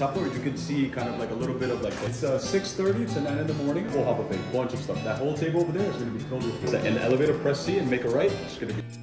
you can see kind of like a little bit of like it's uh 6:30 to 9 in the morning. We'll have a big bunch of stuff. That whole table over there is going to be filled with food. elevator? Press C and make a right. It's going to be